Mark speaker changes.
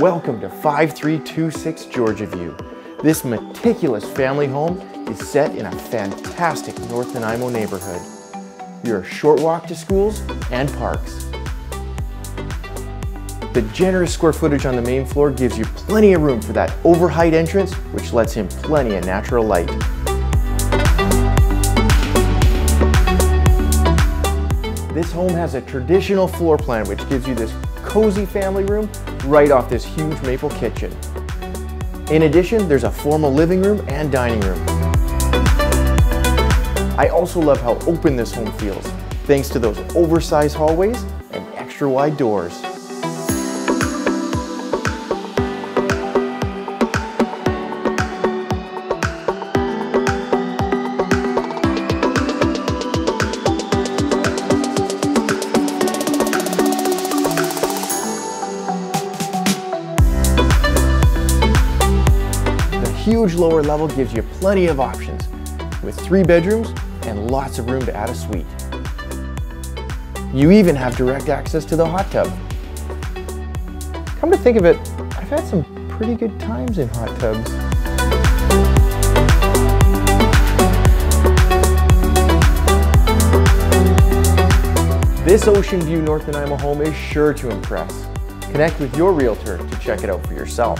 Speaker 1: Welcome to 5326 Georgiaview. This meticulous family home is set in a fantastic North Nanaimo neighborhood. You're a short walk to schools and parks. The generous square footage on the main floor gives you plenty of room for that overheight entrance, which lets in plenty of natural light. This home has a traditional floor plan which gives you this cozy family room right off this huge maple kitchen. In addition, there's a formal living room and dining room. I also love how open this home feels, thanks to those oversized hallways and extra wide doors. Huge lower level gives you plenty of options with three bedrooms and lots of room to add a suite. You even have direct access to the hot tub. Come to think of it, I've had some pretty good times in hot tubs. This Ocean View North Nanaimo home is sure to impress. Connect with your realtor to check it out for yourself.